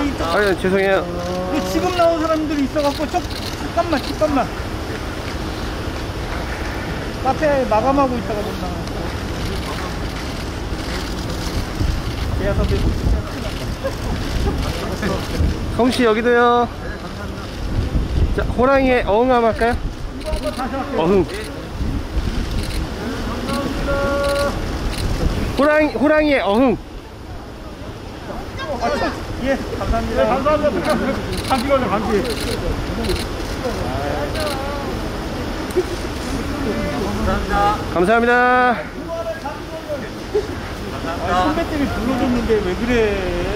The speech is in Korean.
아 죄송해요. 근데 지금 나온 사람들이 있어갖고 좀 잠깐만 잠깐만. 카페 마감하고 있다가 못 나와 제야 선배 성씨 여기도요. 자 호랑이의 어흥함 할까요? 어흥. 호랑이, 호랑이의 어흥. 예 감사합니다 감사합니다. 감기 걸려, 감기. 감사합니다 아, 선배 때문에 불러줬는데 왜 그래